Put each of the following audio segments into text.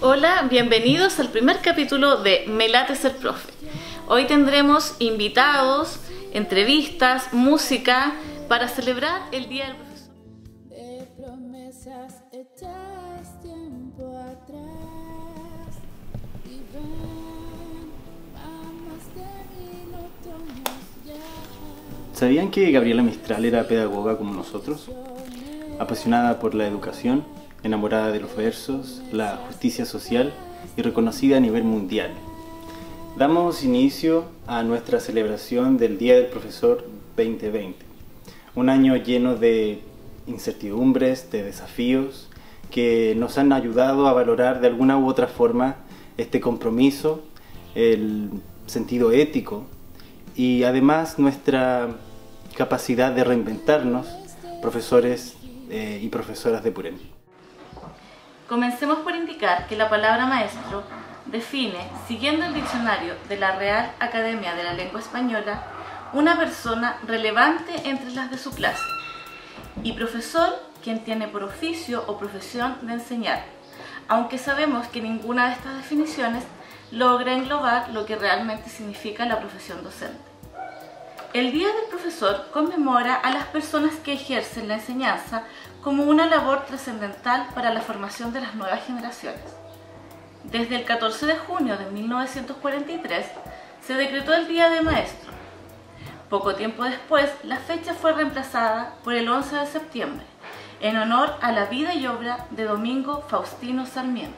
Hola, bienvenidos al primer capítulo de Me late ser profe. Hoy tendremos invitados, entrevistas, música para celebrar el Día del Profesor. de promesas hechas tiempo atrás y van a más de mil otoños ya. ¿Sabían que Gabriela Mistral era pedagoga como nosotros? Apasionada por la educación, enamorada de los versos, la justicia social y reconocida a nivel mundial. Damos inicio a nuestra celebración del Día del Profesor 2020, un año lleno de incertidumbres, de desafíos que nos han ayudado a valorar de alguna u otra forma este compromiso, el sentido ético y además nuestra capacidad de reinventarnos, profesores eh, y profesoras de Purén. Comencemos por indicar que la palabra maestro define, siguiendo el diccionario de la Real Academia de la Lengua Española, una persona relevante entre las de su clase y profesor quien tiene por oficio o profesión de enseñar, aunque sabemos que ninguna de estas definiciones logra englobar lo que realmente significa la profesión docente. El Día del Profesor conmemora a las personas que ejercen la enseñanza como una labor trascendental para la formación de las nuevas generaciones. Desde el 14 de junio de 1943 se decretó el Día de Maestro. Poco tiempo después, la fecha fue reemplazada por el 11 de septiembre, en honor a la vida y obra de Domingo Faustino Sarmiento.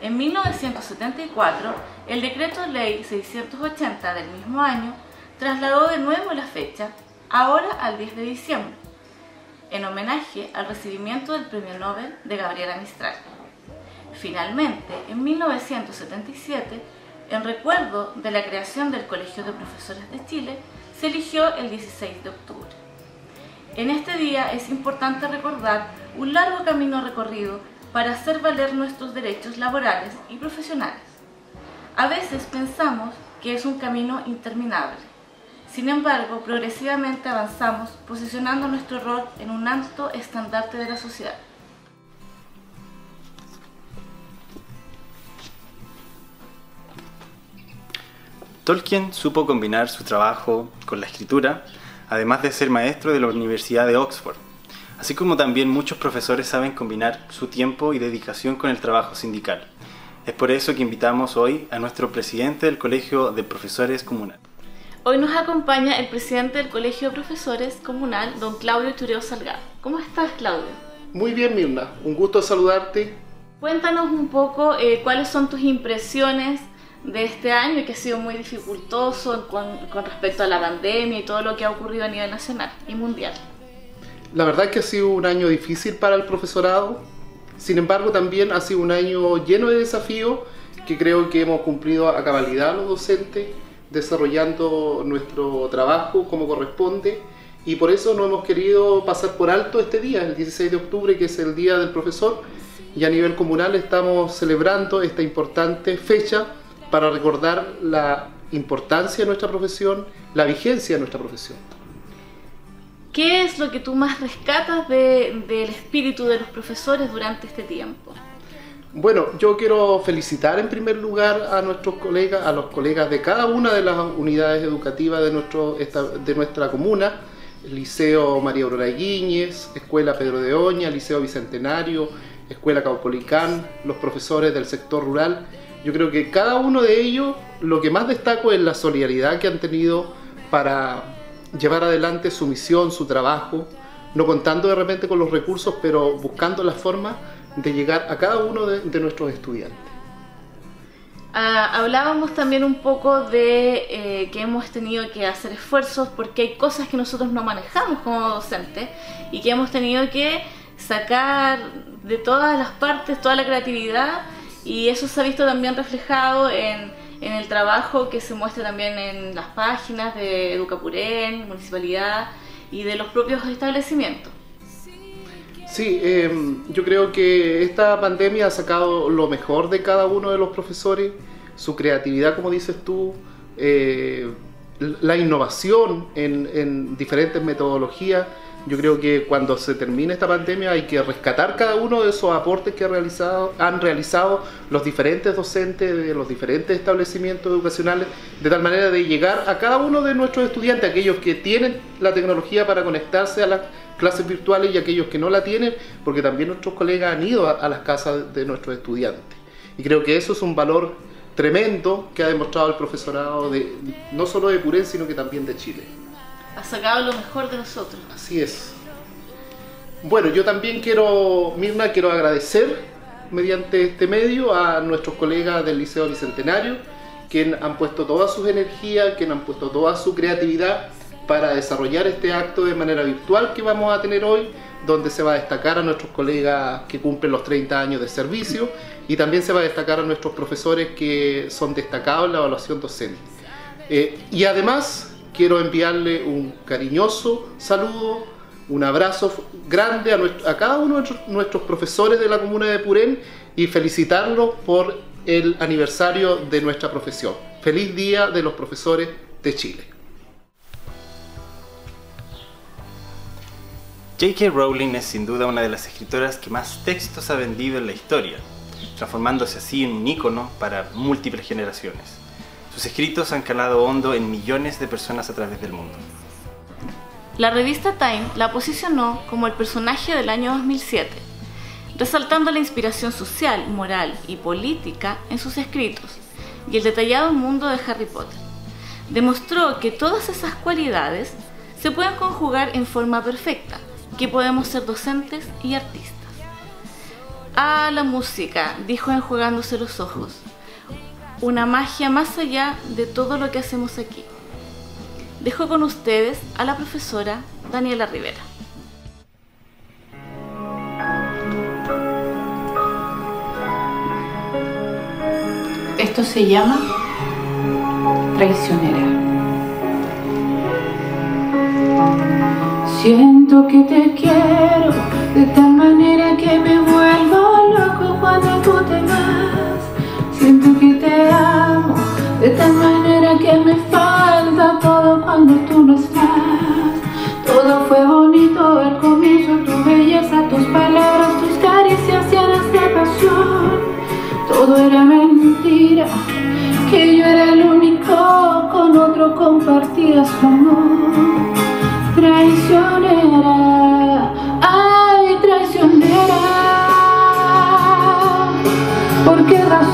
En 1974, el decreto ley 680 del mismo año trasladó de nuevo la fecha, ahora al 10 de diciembre, en homenaje al recibimiento del Premio Nobel de Gabriela Mistral. Finalmente, en 1977, en recuerdo de la creación del Colegio de Profesores de Chile, se eligió el 16 de octubre. En este día es importante recordar un largo camino recorrido para hacer valer nuestros derechos laborales y profesionales. A veces pensamos que es un camino interminable. Sin embargo, progresivamente avanzamos posicionando nuestro rol en un alto estandarte de la sociedad. Tolkien supo combinar su trabajo con la escritura, además de ser maestro de la Universidad de Oxford, así como también muchos profesores saben combinar su tiempo y dedicación con el trabajo sindical. Es por eso que invitamos hoy a nuestro presidente del Colegio de Profesores Comunal. Hoy nos acompaña el presidente del Colegio de Profesores Comunal, don Claudio Tureo Salgado. ¿Cómo estás, Claudio? Muy bien, Mirna. Un gusto saludarte. Cuéntanos un poco eh, cuáles son tus impresiones de este año que ha sido muy dificultoso con, con respecto a la pandemia y todo lo que ha ocurrido a nivel nacional y mundial. La verdad es que ha sido un año difícil para el profesorado. Sin embargo, también ha sido un año lleno de desafíos que creo que hemos cumplido a cabalidad los docentes, desarrollando nuestro trabajo como corresponde. Y por eso no hemos querido pasar por alto este día, el 16 de octubre, que es el Día del Profesor. Y a nivel comunal estamos celebrando esta importante fecha para recordar la importancia de nuestra profesión, la vigencia de nuestra profesión. ¿Qué es lo que tú más rescatas de- del espíritu de los profesores durante este tiempo? Bueno, yo quiero felicitar en primer lugar a nuestros colegas, a los colegas de cada una de las unidades educativas de, nuestro, de nuestra comuna, Liceo María Aurora Guíñez, Escuela Pedro de Oña, Liceo Bicentenario, Escuela Caupolicán, los profesores del sector rural. Yo creo que cada uno de ellos, lo que más destaco es la solidaridad que han tenido para llevar adelante su misión, su trabajo, no contando de repente con los recursos, pero buscando la forma de llegar a cada uno de, nuestros estudiantes. Ah, hablábamos también un poco de eh, que hemos tenido que hacer esfuerzos porque hay cosas que nosotros no manejamos como docentes y que hemos tenido que sacar de todas las partes toda la creatividad y eso se ha visto también reflejado en, en el trabajo que se muestra también en las páginas de Educapurén, Municipalidad y de los propios establecimientos. Sí, eh, yo creo que esta pandemia ha sacado lo mejor de cada uno de los profesores, su creatividad, como dices tú, eh, la innovación en, en diferentes metodologías Yo creo que cuando se termine esta pandemia hay que rescatar cada uno de esos aportes que ha realizado, han realizado los diferentes docentes de los diferentes establecimientos educacionales, de tal manera de llegar a cada uno de nuestros estudiantes, aquellos que tienen la tecnología para conectarse a las clases virtuales y aquellos que no la tienen, porque también nuestros colegas han ido a, las casas de nuestros estudiantes. Y creo que eso es un valor tremendo que ha demostrado el profesorado de, no solo de Purén, sino que también de Chile. Ha sacado lo mejor de nosotros. Así es. Bueno, yo también quiero, Mirna, quiero agradecer mediante este medio a nuestros colegas del Liceo Bicentenario, que han puesto todas sus energías, que han puesto toda su creatividad para desarrollar este acto de manera virtual que vamos a tener hoy, donde se va a destacar a nuestros colegas que cumplen los 30 años de servicio y también se va a destacar a nuestros profesores que son destacados en la evaluación docente. Eh, y además quiero enviarle un cariñoso saludo, un abrazo grande a, cada uno de nuestros, nuestros profesores de la comuna de Purén y felicitarlos por el aniversario de nuestra profesión. Feliz Día de los Profesores de Chile. J.K. Rowling es sin duda una de las escritoras que más textos ha vendido en la historia, transformándose así en un ícono para múltiples generaciones. Sus escritos han calado hondo en millones de personas a través del mundo. La revista Time la posicionó como el personaje del año 2007, resaltando la inspiración social, moral y política en sus escritos y el detallado mundo de Harry Potter. Demostró que todas esas cualidades se pueden conjugar en forma perfecta, que podemos ser docentes y artistas. Ah, la música, dijo enjugándose los ojos. Una magia más allá de todo lo que hacemos aquí. Dejo con ustedes a la profesora Daniela Rivera. Esto se llama traicionera. Siento que te quiero de tal manera que me vuelvo loco cuando tú te vas. Que te amo de tal manera que me falta todo cuando tú no estás. Todo fue bonito al comienzo, tu belleza, tus palabras, tus caricias llenas de pasión. Todo era mentira, que yo era el único, con otro compartías tu amor. Traicionera, ay traicionera, ¿por qué razón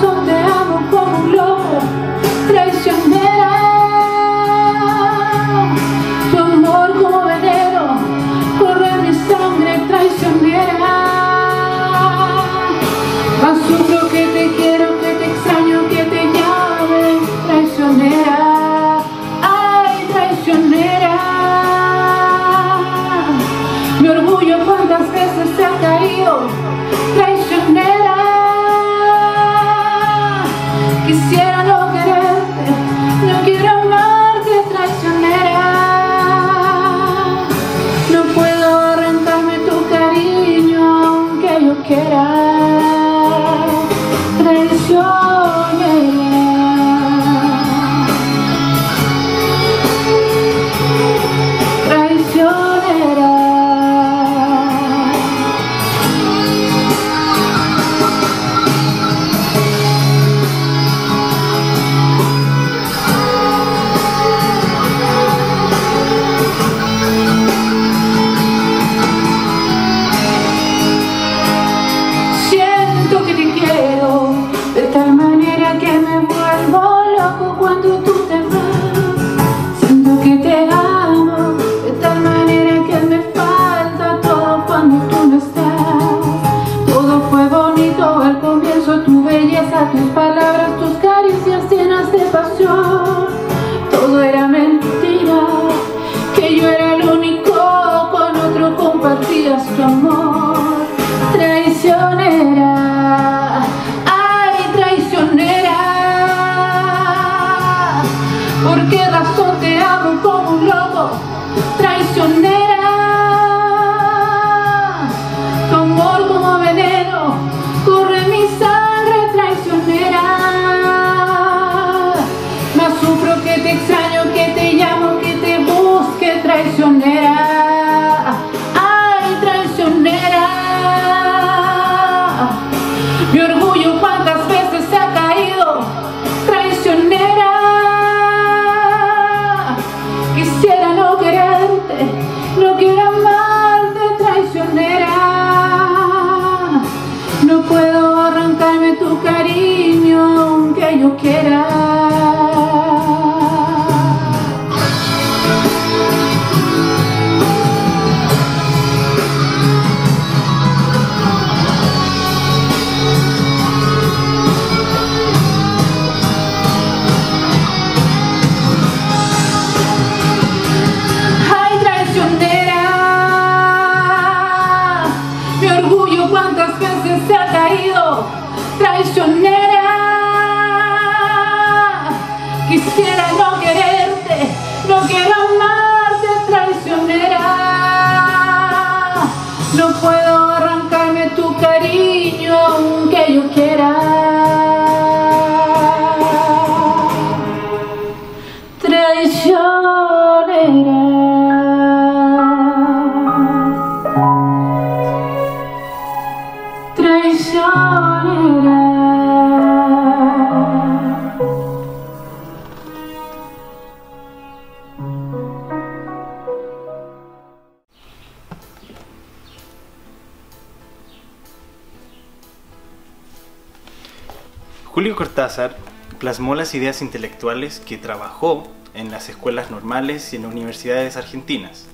plasmó las ideas intelectuales que trabajó en las escuelas normales y en universidades argentinas.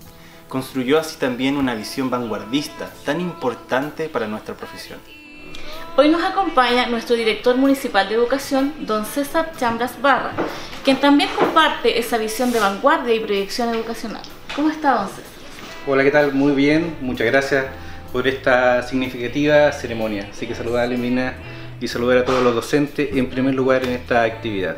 Construyó así también una visión vanguardista tan importante para nuestra profesión. Hoy nos acompaña nuestro director municipal de educación, don César Chambras Barra, quien también comparte esa visión de vanguardia y proyección educacional. ¿Cómo está, don César? Hola, ¿qué tal? Muy bien, muchas gracias por esta significativa ceremonia. Así que saludar a Lemina y saludar a todos los docentes en primer lugar en esta actividad.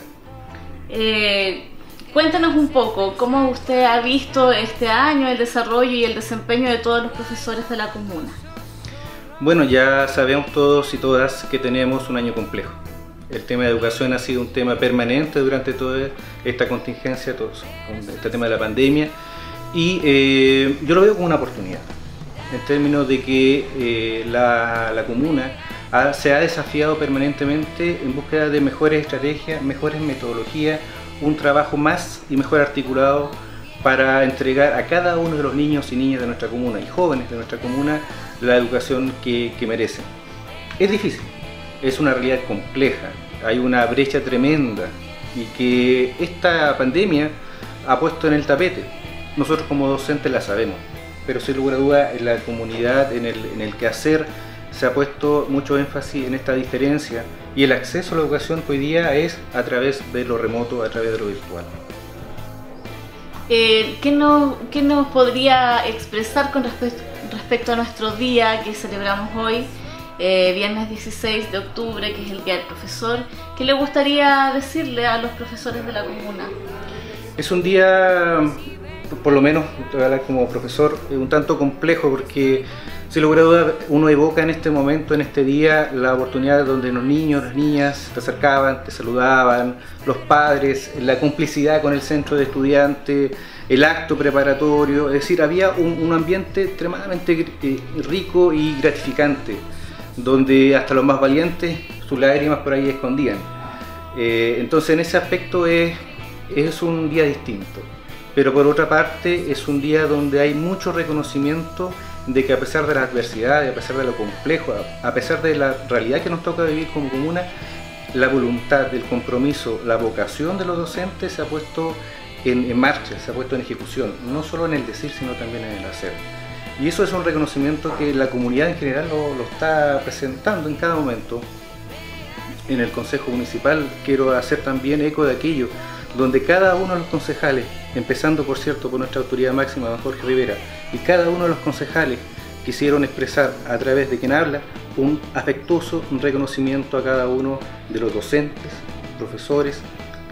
Eh, cuéntanos un poco cómo usted ha visto este año el desarrollo y el desempeño de todos los profesores de la comuna. Bueno, ya sabemos todos y todas que tenemos un año complejo. El tema de educación ha sido un tema permanente durante toda esta contingencia, todo este tema de la pandemia, y eh, yo lo veo como una oportunidad, en términos de que eh, la, la comuna se ha desafiado permanentemente en búsqueda de mejores estrategias, mejores metodologías, un trabajo más y mejor articulado para entregar a cada uno de los niños y niñas de nuestra comuna y jóvenes de nuestra comuna la educación que, que merecen. Es difícil, es una realidad compleja, hay una brecha tremenda y que esta pandemia ha puesto en el tapete. Nosotros como docentes la sabemos, pero sin lugar a duda en la comunidad, en el, en el quehacer, se ha puesto mucho énfasis en esta diferencia y el acceso a la educación que hoy día es a través de lo remoto, a través de lo virtual. Eh, ¿qué, nos, qué nos podría expresar con respecto, respecto a nuestro día que celebramos hoy, eh, viernes 16 de octubre, que es el Día del Profesor? ¿Qué le gustaría decirle a los profesores de la comuna? Es un día, por lo menos, como profesor, eh, un tanto complejo porque, sin lugar a dudas, uno evoca en este momento, en este día, la oportunidad donde los niños, las niñas te acercaban, te saludaban, los padres, la complicidad con el centro de estudiantes, el acto preparatorio, es decir, había un, ambiente extremadamente eh, rico y gratificante, donde hasta los más valientes sus lágrimas por ahí escondían. Eh, entonces, en ese aspecto es es un día distinto, pero por otra parte es un día donde hay mucho reconocimiento de que a pesar de las adversidades, a pesar de lo complejo, a pesar de la realidad que nos toca vivir como comuna, la voluntad, el compromiso, la vocación de los docentes se ha puesto en, en marcha, se ha puesto en ejecución, no solo en el decir, sino también en el hacer. Y eso es un reconocimiento que la comunidad en general lo, lo está presentando en cada momento. En el Consejo Municipal quiero hacer también eco de aquello donde cada uno de los concejales, empezando por cierto por nuestra autoridad máxima, don Jorge Rivera, y cada uno de los concejales quisieron expresar a través de quien habla un afectuoso reconocimiento a cada uno de los docentes, profesores,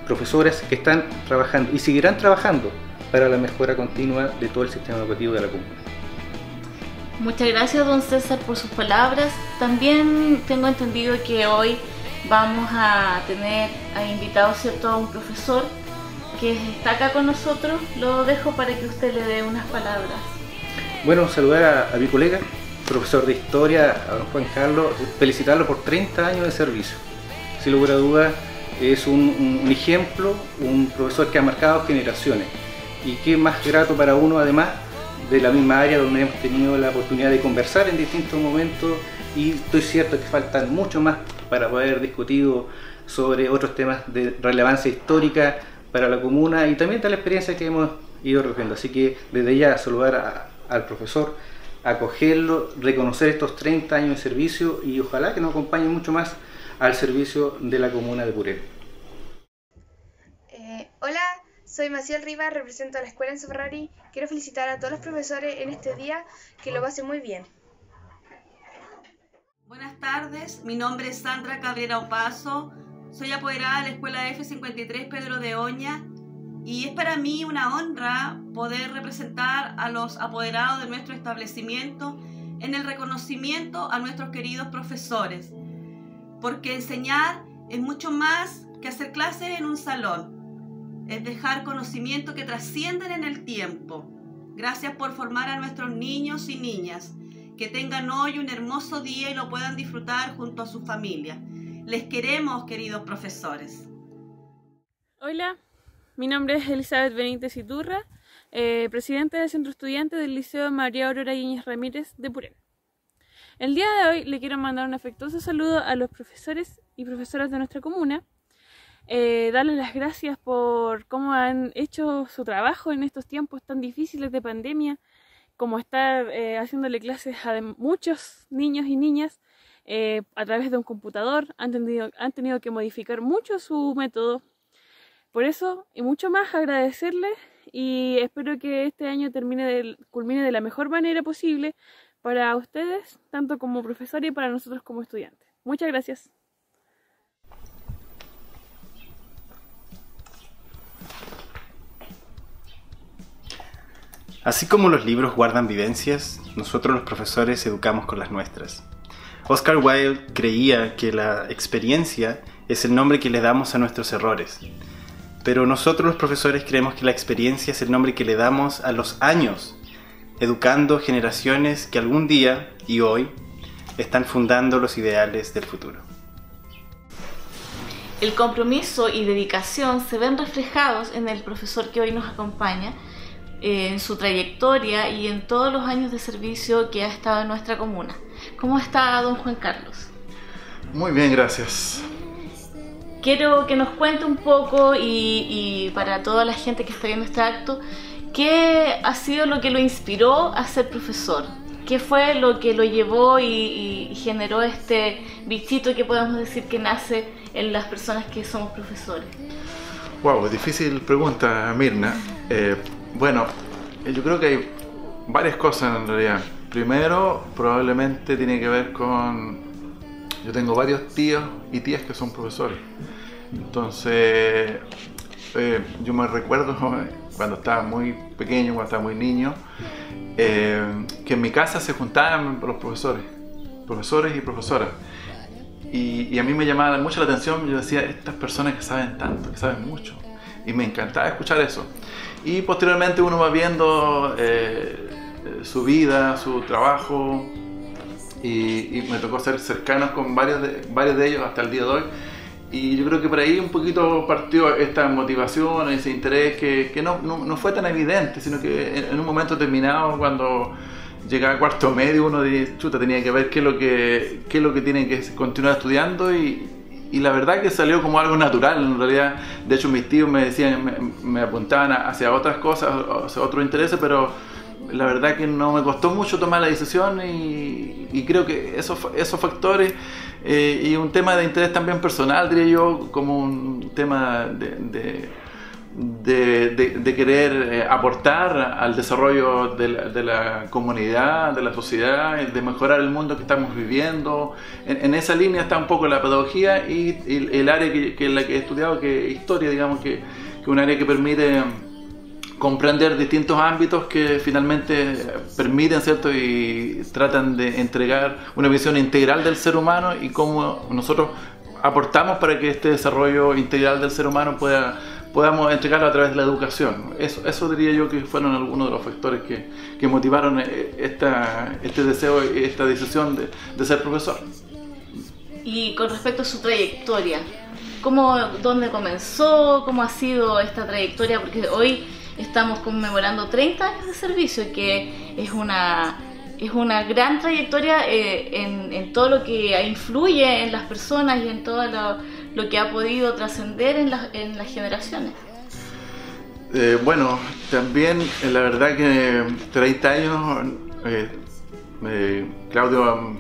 profesoras que están trabajando y seguirán trabajando para la mejora continua de todo el sistema educativo de la comuna. Muchas gracias, don César, por sus palabras. También tengo entendido que hoy vamos a tener a invitado ¿cierto? a un profesor que está acá con nosotros. Lo dejo para que usted le dé unas palabras. Bueno, saludar a, a mi colega, profesor de historia, a Juan Carlos, felicitarlo por 30 años de servicio. Sin lugar a dudas, es un- un ejemplo, un profesor que ha marcado generaciones. Y qué más grato para uno, además, de la misma área donde hemos tenido la oportunidad de conversar en distintos momentos y estoy cierto que faltan mucho más para poder discutir sobre otros temas de relevancia histórica para la comuna y también de la experiencia que hemos ido recorriendo. Así que desde ya saludar a- al profesor, acogerlo, reconocer estos 30 años de servicio y ojalá que nos acompañe mucho más al servicio de la comuna de Puré. Eh, hola, soy Maciel Rivas, represento a la escuela en Ferrari. Quiero felicitar a todos los profesores en este día, que lo pasen muy bien. Buenas tardes, mi nombre es Sandra Cabrera Opaso, soy apoderada de la Escuela F53 Pedro de Oña y es para mí una honra poder representar a los apoderados de nuestro establecimiento en el reconocimiento a nuestros queridos profesores, porque enseñar es mucho más que hacer clases en un salón, es dejar conocimiento que trascienden en el tiempo. Gracias por formar a nuestros niños y niñas que tengan hoy un hermoso día y lo puedan disfrutar junto a su familia. Les queremos, queridos profesores. Hola, mi nombre es Elizabeth Benítez Iturra, eh, presidenta del Centro Estudiante del Liceo María Aurora Guiñez Ramírez de Purén. El día de hoy le quiero mandar un afectuoso saludo a los profesores y profesoras de nuestra comuna, eh, darles las gracias por cómo han hecho su trabajo en estos tiempos tan difíciles de pandemia, como estar eh, haciéndole clases a muchos niños y niñas eh, a través de un computador, han tenido, han tenido que modificar mucho su método. Por eso, y mucho más, agradecerles y espero que este año termine culmine de la mejor manera posible para ustedes, tanto como profesor y para nosotros como estudiantes. Muchas gracias. Así como los libros guardan vivencias, nosotros los profesores educamos con las nuestras. Oscar Wilde creía que la experiencia es el nombre que le damos a nuestros errores, pero nosotros los profesores creemos que la experiencia es el nombre que le damos a los años, educando generaciones que algún día y hoy están fundando los ideales del futuro. El compromiso y dedicación se ven reflejados en el profesor que hoy nos acompaña, eh, en su trayectoria y en todos los años de servicio que ha estado en nuestra comuna. ¿Cómo está don Juan Carlos? Muy bien, gracias. Quiero que nos cuente un poco y, y para toda la gente que está viendo este acto, ¿qué ha sido lo que lo inspiró a ser profesor? ¿Qué fue lo que lo llevó y, y generó este bichito que podemos decir que nace en las personas que somos profesores? Wow, difícil pregunta, Mirna. Eh, bueno, yo creo que hay varias cosas en realidad. Primero, probablemente tiene que ver con... Yo tengo varios tíos y tías que son profesores. Entonces, eh, yo me recuerdo cuando estaba muy pequeño, cuando estaba muy niño, eh, que en mi casa se juntaban los profesores, profesores y profesoras. Y, y, a mí me llamaba mucho la atención, yo decía, estas personas que saben tanto, que saben mucho. Y me encantaba escuchar eso. Y posteriormente uno va viendo eh, su vida, su trabajo, y, me tocó ser cercano con varios de, varios de ellos hasta el día de hoy. Y yo creo que por ahí un poquito partió esta motivación, ese interés que, que no, no, fue tan evidente, sino que en, un momento determinado, cuando llegaba cuarto medio, uno dice, chuta, tenía que ver qué es lo que, qué es lo que tiene que continuar estudiando y, y la verdad que salió como algo natural en realidad. De hecho, mis tíos me decían, me, me apuntaban hacia otras cosas, hacia otros intereses, pero la verdad que no me costó mucho tomar la decisión y, creo que esos, esos factores eh, y un tema de interés también personal, diría yo, como un tema de, de, de, querer eh, aportar al desarrollo de la, comunidad, de la sociedad, de mejorar el mundo que estamos viviendo. En, esa línea está un poco la pedagogía y, el área que, que, la que he estudiado, que historia, digamos, que es un área que permite comprender distintos ámbitos que finalmente permiten, ¿cierto? Y tratan de entregar una visión integral del ser humano y cómo nosotros aportamos para que este desarrollo integral del ser humano pueda podamos entregarlo a través de la educación. Eso, eso diría yo que fueron algunos de los factores que, que motivaron esta, este deseo y esta decisión de, de, ser profesor. Y con respecto a su trayectoria, ¿cómo, ¿dónde comenzó? ¿Cómo ha sido esta trayectoria? Porque hoy estamos conmemorando 30 años de servicio, que es una es una gran trayectoria eh, en, en todo lo que influye en las personas y en todo lo, lo que ha podido trascender en, las- en las generaciones. Eh, bueno, también eh, la verdad que 30 años, eh, Claudio,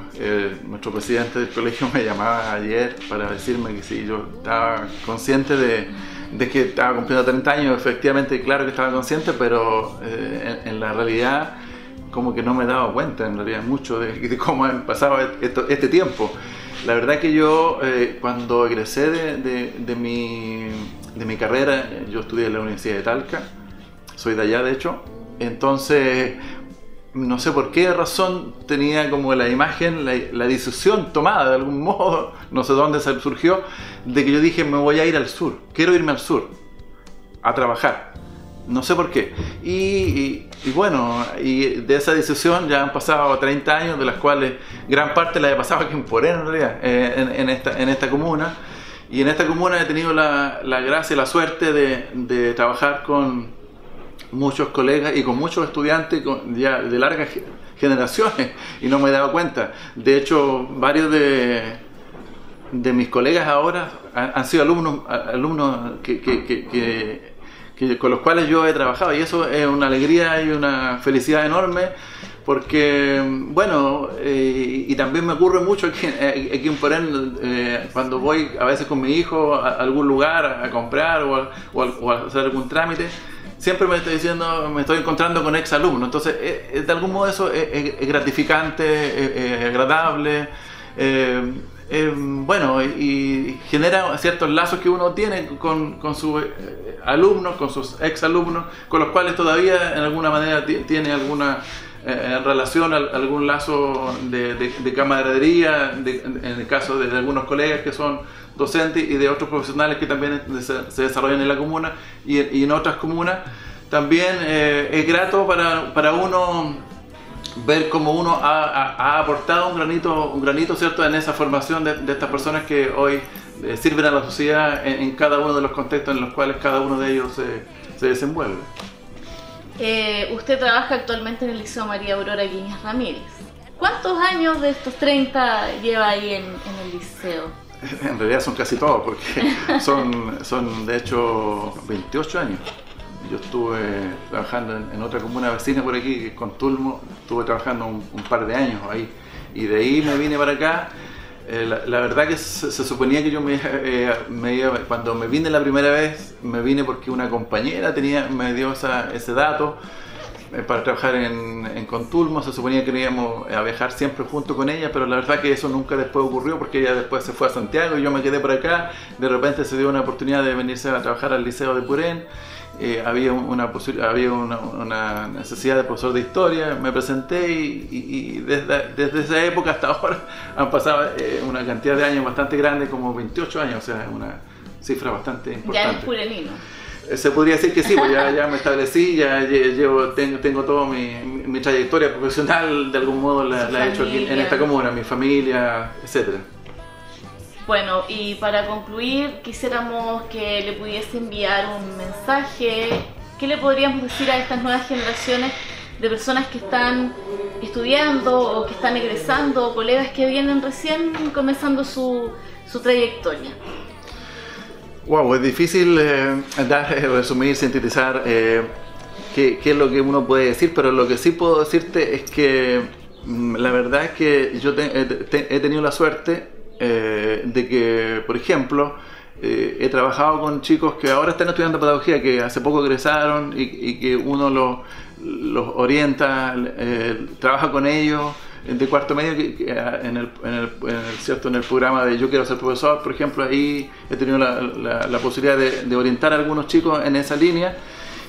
nuestro presidente del colegio, me llamaba ayer para decirme que sí, yo estaba consciente de, que estaba cumpliendo 30 años, efectivamente, claro que estaba consciente, pero en, la realidad como que no me he dado cuenta en realidad mucho de, cómo ha pasado este tiempo. La verdad que yo eh, cuando egresé de, de- de mi, de mi carrera, yo estudié en la Universidad de Talca, soy de allá de hecho, entonces no sé por qué razón tenía como la imagen, la, la decisión tomada de algún modo, no sé dónde se surgió, de que yo dije me voy a ir al sur, quiero irme al sur a trabajar. No sé por qué. Y, y- y bueno, y de esa decisión ya han pasado 30 años, de las cuales gran parte la he pasado aquí en Porén, en realidad, eh, en, esta, en esta comuna. Y en esta comuna he tenido la, la gracia la suerte de, trabajar con muchos colegas y con muchos estudiantes con- ya de largas ge- generaciones y no me he dado cuenta. De hecho, varios de, de mis colegas ahora han, sido alumnos, alumnos que- que- con los cuales yo he trabajado y eso es una alegría y una felicidad enorme porque, bueno, eh, y también me ocurre mucho aquí, eh, aquí en Porén, eh, cuando voy a veces con mi hijo a algún lugar a comprar o a, o a- hacer algún trámite, siempre me estoy diciendo, me estoy encontrando con ex alumnos. Entonces, eh, de algún modo eso es, gratificante, es, agradable. Eh, bueno, y, genera ciertos lazos que uno tiene con, con sus eh, alumnos, con sus ex alumnos, con los cuales todavía en alguna manera ti- tiene alguna eh, relación, al- algún lazo de, de- de camaradería, de- en el caso de, algunos colegas que son docentes y de otros profesionales que también se, desarrollan en la comuna y, en otras comunas. También es grato para, para uno ver cómo uno ha, ha- ha aportado un granito, un granito ¿cierto? en esa formación de, de estas personas que hoy eh, sirven a la sociedad en, en cada uno de los contextos en los cuales cada uno de ellos se, se desenvuelve. Eh, usted trabaja actualmente en el Liceo María Aurora Guiñas Ramírez. ¿Cuántos años de estos 30 lleva ahí en, en el liceo? En realidad son casi todos, porque son, son de hecho 28 años. Yo estuve trabajando en, en otra comuna vecina por aquí, que es Contulmo, estuve trabajando un, un par de años ahí. Y de ahí me vine para acá. Eh, la, la verdad que se, se suponía que yo me, eh, me iba, cuando me vine la primera vez, me vine porque una compañera tenía, me dio esa- ese dato eh, para trabajar en, en Contulmo, se suponía que íbamos a viajar siempre junto con ella, pero la verdad que eso nunca después ocurrió porque ella después se fue a Santiago y yo me quedé por acá, de repente se dio una oportunidad de venirse a trabajar al Liceo de Purén, eh, había, una, había una, una necesidad de profesor de historia, me presenté y, y- y desde, desde esa época hasta ahora han pasado eh, una cantidad de años bastante grande, como 28 años, o sea, es una cifra bastante Ya importante. es purenino. Eh, Se podría decir que sí, pues ya, ya me establecí, ya lle- llevo, tengo, tengo toda mi, mi- mi trayectoria profesional, de algún modo la, la he hecho aquí en esta comuna, mi familia, etcétera. Bueno, y para concluir, quisiéramos que le pudiese enviar un mensaje. ¿Qué le podríamos decir a estas nuevas generaciones de personas que están estudiando o que están egresando, o colegas que vienen recién comenzando su, su trayectoria? Wow, es difícil eh, dar, eh, resumir, sintetizar eh, qué, qué es lo que uno puede decir, pero lo que sí puedo decirte es que mm, la verdad es que yo te- he, te- he tenido la suerte eh, de que, por ejemplo, eh, he trabajado con chicos que ahora están estudiando pedagogía, que hace poco egresaron y, y que uno los, los orienta, eh, trabaja con ellos de cuarto medio que, que, ah, en, el, en, el, en el- cierto en el programa de yo quiero ser profesor por ejemplo ahí he tenido la, la- la posibilidad de, de orientar a algunos chicos en esa línea.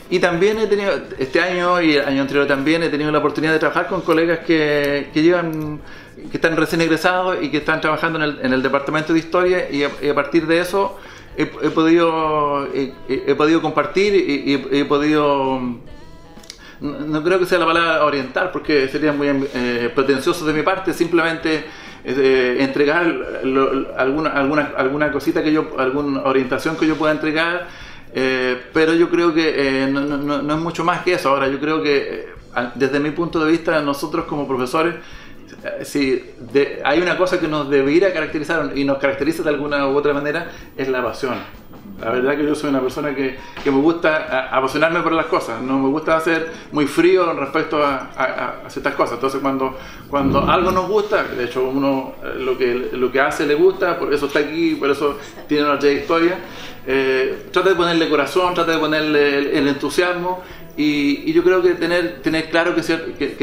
Y también he tenido este año y el año anterior también he tenido la oportunidad de trabajar con colegas que, que llevan que están recién egresados y que están trabajando en el, en el departamento de historia y a, partir de eso he, he podido he, podido compartir y, he podido no, creo que sea la palabra orientar porque sería muy eh, pretencioso de mi parte simplemente eh, entregar lo- alguna, alguna, alguna cosita que yo alguna orientación que yo pueda entregar eh, pero yo creo que no, es mucho más que eso. Ahora yo creo que desde mi punto de vista, nosotros como profesores, si de- hay una cosa que nos debiera caracterizar y nos caracteriza de alguna u otra manera, es la pasión. La verdad que yo soy una persona que, que me gusta apasionarme por las cosas, no me gusta ser muy frío respecto a, a- a ciertas cosas. Entonces cuando, cuando algo nos gusta, de hecho uno eh, lo que, lo que hace le gusta, por eso está aquí, por eso tiene una trayectoria, eh, trata de ponerle corazón, trata de ponerle el, el entusiasmo y, y yo creo que tener, tener claro que,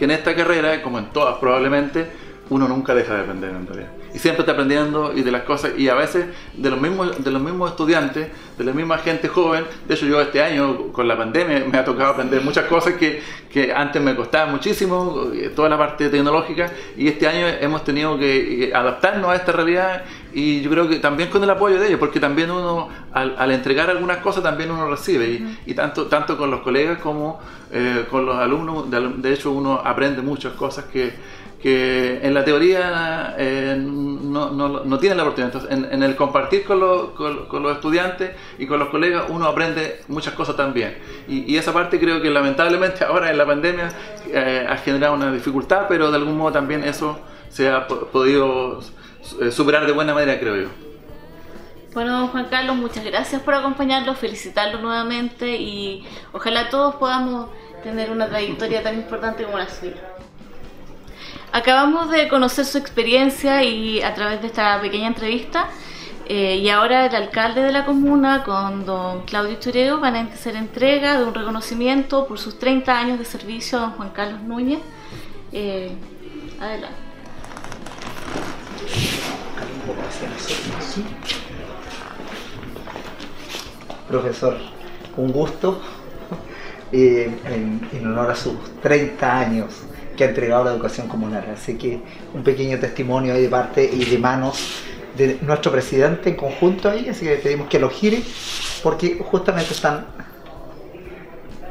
en esta carrera, como en todas probablemente, uno nunca deja de aprender en realidad. Y siempre está aprendiendo y de las cosas, y a veces de los mismos, de los mismos estudiantes, de la misma gente joven. De hecho, yo este año con la pandemia me ha tocado aprender muchas cosas que, que antes me costaban muchísimo, eh, toda la parte tecnológica, y este año hemos tenido que adaptarnos a esta realidad y yo creo que también con el apoyo de ellos, porque también uno, al, al entregar algunas cosas, también uno recibe, y, y tanto, tanto con los colegas como eh, con los alumnos, de, hecho uno aprende muchas cosas que, que en la teoría eh, no, no, no tienen la oportunidad. Entonces, en, en el compartir con los, con, con los estudiantes y con los colegas, uno aprende muchas cosas también. Y, y esa parte creo que lamentablemente ahora en la pandemia eh, ha generado una dificultad, pero de algún modo también eso se ha po- podido superar de buena manera, creo yo. Bueno, don Juan Carlos, muchas gracias por acompañarnos, felicitarlo nuevamente y ojalá todos podamos tener una trayectoria tan importante como la suya. Acabamos de conocer su experiencia y a través de esta pequeña entrevista eh, y ahora el alcalde de la comuna con don Claudio Chureo van a hacer entrega de un reconocimiento por sus 30 años de servicio a don Juan Carlos Núñez. Eh, adelante. Profesor, un gusto eh, en, en honor a sus 30 años que ha entregado la educación comunal. Así que un pequeño testimonio ahí de parte y de manos de nuestro presidente en conjunto ahí, así que le pedimos que lo gire porque justamente están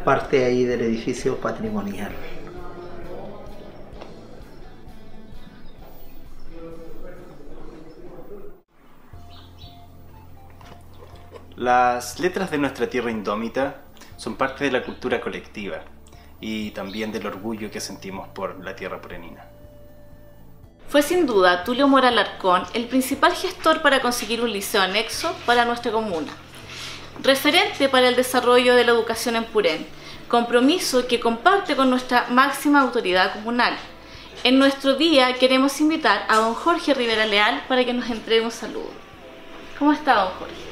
parte ahí del edificio patrimonial. Las letras de nuestra tierra indómita son parte de la cultura colectiva y también del orgullo que sentimos por la tierra purenina. Fue sin duda Tulio Mora Alarcón el principal gestor para conseguir un liceo anexo para nuestra comuna. Referente para el desarrollo de la educación en Purén, compromiso que comparte con nuestra máxima autoridad comunal. En nuestro día queremos invitar a don Jorge Rivera Leal para que nos entregue un saludo. ¿Cómo está don Jorge?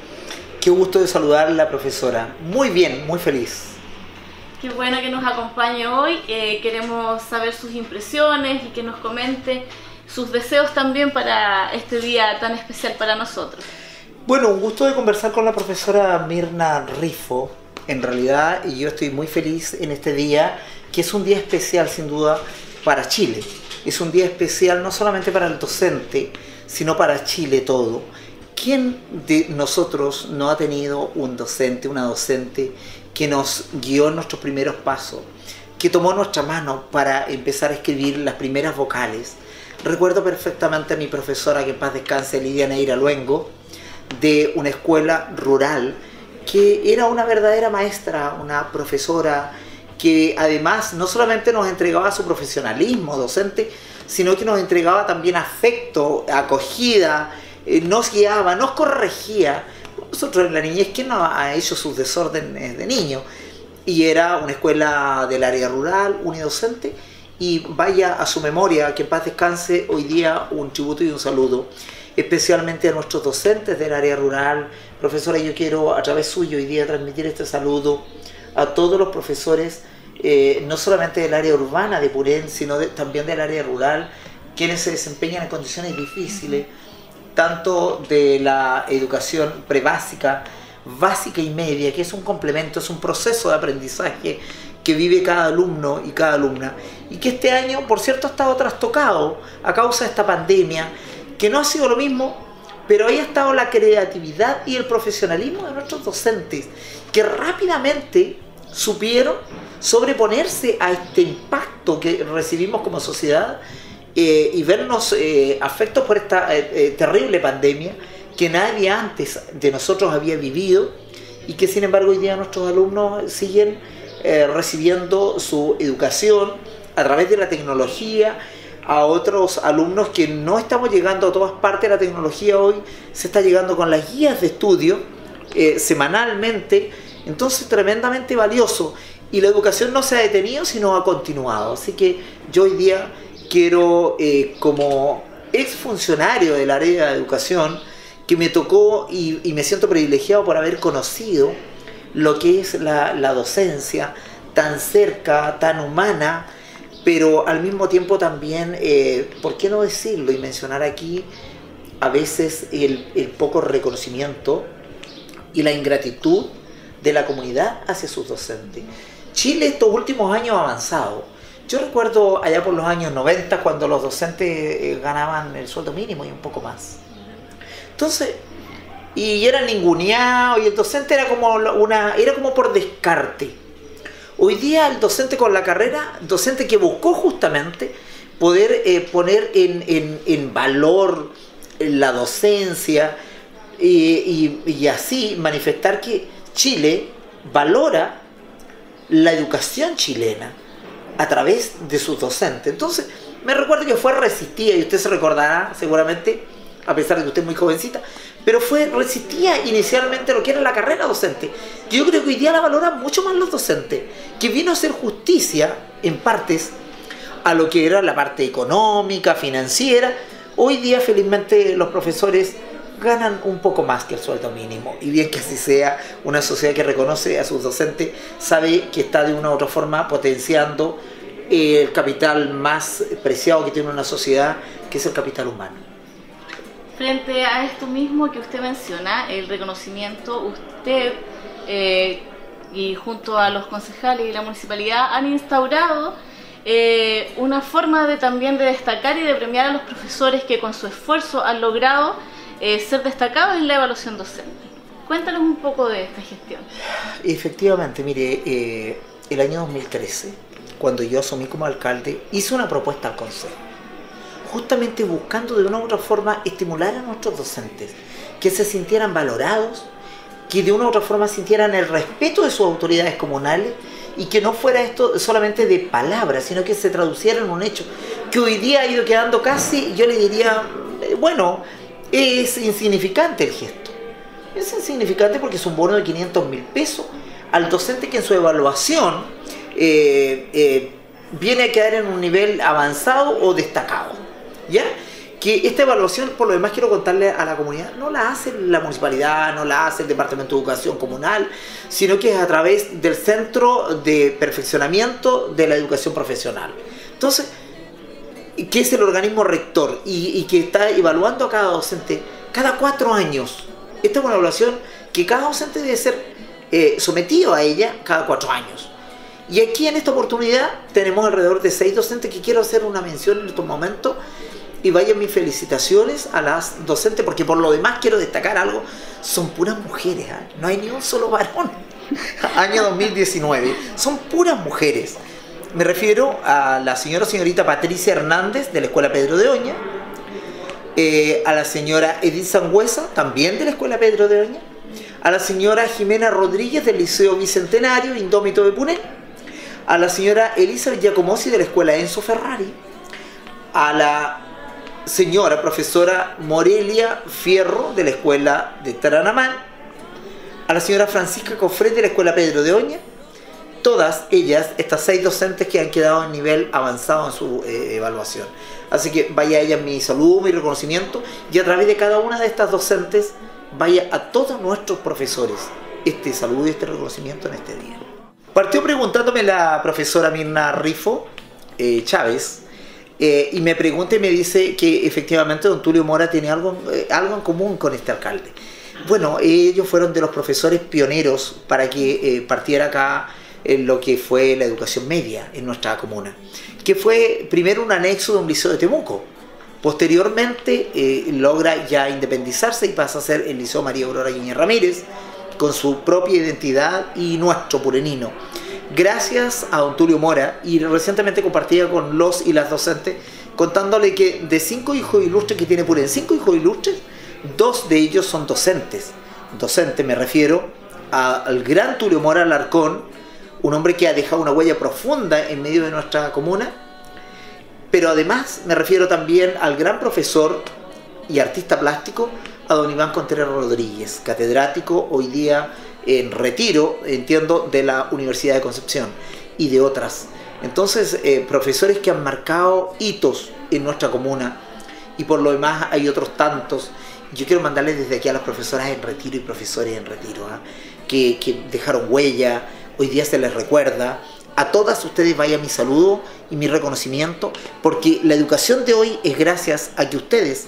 Qué gusto de saludar a la profesora. Muy bien, muy feliz. Qué bueno que nos acompañe hoy. Eh, queremos saber sus impresiones y que nos comente sus deseos también para este día tan especial para nosotros. Bueno, un gusto de conversar con la profesora Mirna Rifo. En realidad, y yo estoy muy feliz en este día, que es un día especial sin duda para Chile. Es un día especial no solamente para el docente, sino para Chile todo. ¿Quién de nosotros no ha tenido un docente, una docente que nos guió nuestros primeros pasos, que tomó nuestra mano para empezar a escribir las primeras vocales? Recuerdo perfectamente a mi profesora, que en paz descanse, Lidia Neira Luengo, de una escuela rural, que era una verdadera maestra, una profesora, que además no solamente nos entregaba su profesionalismo docente, sino que nos entregaba también afecto, acogida, eh, nos guiaba, nos corregía. Nosotros la niñez, ¿quién no ha hecho sus desórdenes de niño? Y era una escuela del área rural, unidocente, y vaya a su memoria, que en paz descanse hoy día un tributo y un saludo, especialmente a nuestros docentes del área rural. Profesora, yo quiero a través suyo hoy día transmitir este saludo a todos los profesores, eh, no solamente del área urbana de Purén, sino también del área rural, quienes se desempeñan en condiciones difíciles, tanto de la educación prebásica, básica y media, que es un complemento, es un proceso de aprendizaje que vive cada alumno y cada alumna, y que este año, por cierto, ha estado trastocado a causa de esta pandemia, que no ha sido lo mismo, pero ahí ha estado la creatividad y el profesionalismo de nuestros docentes, que rápidamente supieron sobreponerse a este impacto que recibimos como sociedad eh, y vernos eh, afectos por esta eh, terrible pandemia que nadie antes de nosotros había vivido y que sin embargo hoy día nuestros alumnos siguen recibiendo su educación a través de la tecnología, a otros alumnos que no estamos llegando a todas partes de la tecnología hoy, se está llegando con las guías de estudio semanalmente, entonces tremendamente valioso. Y la educación no se ha detenido, sino ha continuado. Así que yo hoy día quiero, eh, como ex funcionario del área de educación, que me tocó y, me siento privilegiado por haber conocido lo que es la, la docencia tan cerca, tan humana, pero al mismo tiempo también, eh, ¿por qué no decirlo y mencionar aquí a veces el, el, poco reconocimiento y la ingratitud de la comunidad hacia sus docentes? Chile estos últimos años ha avanzado. Yo recuerdo allá por los años 90 cuando los docentes eh, ganaban el sueldo mínimo y un poco más. Entonces, y era ninguneado y el docente era como una era como por descarte. Hoy día el docente con la carrera, docente que buscó justamente poder eh, poner en, en, en, valor la docencia y así manifestar que Chile valora la educación chilena a través de sus docentes. Entonces, me recuerdo que fue resistida, y usted se recordará seguramente, a pesar de que usted es muy jovencita, pero fue resistía inicialmente lo que era la carrera docente. Yo creo que hoy día la valoran mucho más los docentes, que vino a hacer justicia, en partes, a lo que era la parte económica, financiera. Hoy día, felizmente, los profesores ganan un poco más que el sueldo mínimo. Y bien que así sea, una sociedad que reconoce a sus docentes sabe que está de una u otra forma potenciando el capital más preciado que tiene una sociedad, que es el capital humano. Frente a esto mismo que usted menciona, el reconocimiento, usted eh, y junto a los concejales y la municipalidad han instaurado eh, una forma de también de destacar y de premiar a los profesores que con su esfuerzo han logrado eh, ser destacados en la evaluación docente. Cuéntanos un poco de esta gestión. Efectivamente, mire, eh, el año 2013, cuando yo asumí como alcalde, hice una propuesta al Consejo, justamente buscando de una u otra forma estimular a nuestros docentes, que se sintieran valorados, que de una u otra forma sintieran el respeto de sus autoridades comunales y que no fuera esto solamente de palabras, sino que se traduciera en un hecho, que hoy día ha ido quedando casi, yo le diría, eh, bueno, es insignificante el gesto. Es insignificante porque es un bono de 500 mil pesos al docente que en su evaluación eh, eh, viene a quedar en un nivel avanzado o destacado. ¿Ya? Que esta evaluación, por lo demás quiero contarle a la comunidad, no la hace la municipalidad, no la hace el Departamento de Educación Comunal, sino que es a través del Centro de Perfeccionamiento de la Educación Profesional. Entonces, que es el organismo rector y, y, que está evaluando a cada docente cada cuatro años. Esta es una evaluación que cada docente debe ser eh, sometido a ella cada cuatro años. Y aquí en esta oportunidad tenemos alrededor de seis docentes que quiero hacer una mención en estos momentos y vayan mis felicitaciones a las docentes porque por lo demás quiero destacar algo, son puras mujeres, ¿eh? no hay ni un solo varón. Año 2019, son puras mujeres. Me refiero a la señora señorita Patricia Hernández de la Escuela Pedro de Oña, eh, a la señora Edith Sangüesa, también de la Escuela Pedro de Oña, a la señora Jimena Rodríguez del Liceo Bicentenario Indómito de Puné, a la señora Elizabeth Giacomosi de la Escuela Enzo Ferrari, a la señora profesora Morelia Fierro de la Escuela de Taranamán, a la señora Francisca Cofré de la Escuela Pedro de Oña, todas ellas, estas seis docentes que han quedado en nivel avanzado en su eh, evaluación. Así que vaya a ellas mi saludo, mi reconocimiento y a través de cada una de estas docentes vaya a todos nuestros profesores este saludo y este reconocimiento en este día. Partió preguntándome la profesora Mirna Rifo eh, Chávez eh, y me pregunta y me dice que efectivamente don Tulio Mora tiene algo, eh, algo en común con este alcalde. Bueno, ellos fueron de los profesores pioneros para que partiera acá en lo que fue la educación media en nuestra comuna, que fue primero un anexo de un liceo de Temuco. Posteriormente eh, logra ya independizarse y pasa a ser el Liceo María Aurora Guiñez Ramírez, con su propia identidad y nuestro purenino. Gracias a don Tulio Mora, y recientemente compartía con los y las docentes, contándole que de cinco hijos ilustres que tiene Puren, cinco hijos ilustres, dos de ellos son docentes. Docente me refiero al gran Tulio Mora Alarcón, un hombre que ha dejado una huella profunda en medio de nuestra comuna, pero además me refiero también al gran profesor y artista plástico, a don Iván Contreras Rodríguez, catedrático hoy día en retiro, entiendo, de la Universidad de Concepción y de otras. Entonces, eh, profesores que han marcado hitos en nuestra comuna y por lo demás hay otros tantos. Yo quiero mandarles desde aquí a las profesoras en retiro y profesores en retiro, ¿ah? que, que dejaron huella, hoy día se les recuerda. A todas ustedes vaya mi saludo y mi reconocimiento, porque la educación de hoy es gracias a que ustedes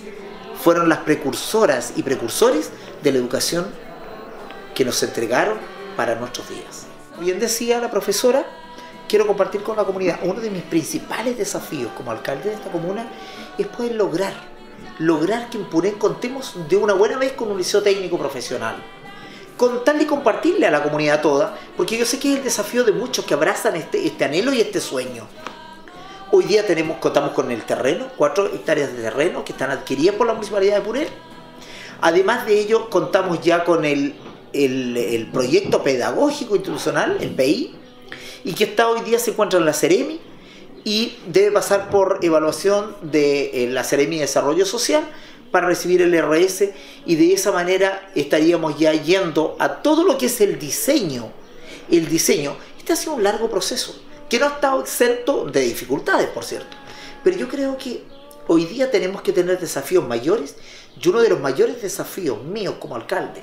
fueron las precursoras y precursores de la educación que nos entregaron para nuestros días. Bien decía la profesora, quiero compartir con la comunidad, uno de mis principales desafíos como alcalde de esta comuna es poder lograr, lograr que en Purén contemos de una buena vez con un liceo técnico profesional. Contarle y compartirle a la comunidad toda, porque yo sé que es el desafío de muchos que abrazan este, este anhelo y este sueño. Hoy día tenemos, contamos con el terreno, cuatro hectáreas de terreno que están adquiridas por la Municipalidad de Purén. Además de ello, contamos ya con el, el, el proyecto pedagógico institucional, el PI, y que está hoy día se encuentra en la Ceremi y debe pasar por evaluación de eh, la Ceremi de Desarrollo Social para recibir el RS y de esa manera estaríamos ya yendo a todo lo que es el diseño. El diseño, este ha sido un largo proceso que no ha estado exento de dificultades, por cierto. Pero yo creo que hoy día tenemos que tener desafíos mayores y uno de los mayores desafíos míos como alcalde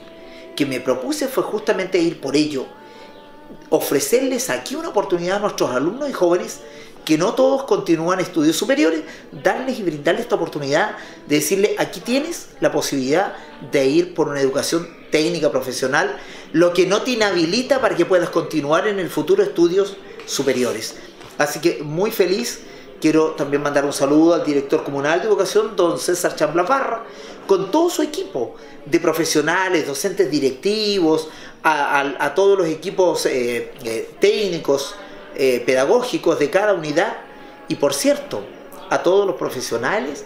que me propuse fue justamente ir por ello, ofrecerles aquí una oportunidad a nuestros alumnos y jóvenes que no todos continúan estudios superiores, darles y brindarles esta oportunidad de decirle, aquí tienes la posibilidad de ir por una educación técnica profesional, lo que no te inhabilita para que puedas continuar en el futuro estudios superiores. Así que muy feliz, quiero también mandar un saludo al director comunal de educación, don César Chambla Barra, con todo su equipo de profesionales, docentes directivos, a todos los equipos eh, eh, técnicos, eh, pedagógicos de cada unidad y por cierto, a todos los profesionales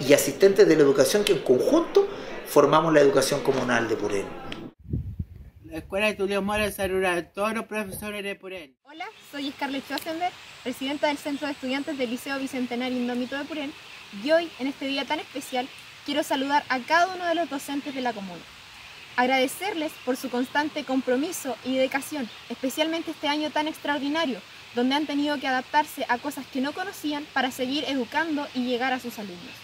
y asistentes de la educación que en conjunto formamos la educación comunal de Purén. La Escuela de Tulio Mora saluda a todos los profesores de Purén. Hola, soy Scarlett Schwarzenberg, presidenta del Centro de Estudiantes del Liceo Bicentenario Indómito de Purén, y hoy, en este día tan especial, quiero saludar a cada uno de los docentes de la comuna. Agradecerles por su constante compromiso y dedicación, especialmente este año tan extraordinario, donde han tenido que adaptarse a cosas que no conocían para seguir educando y llegar a sus alumnos.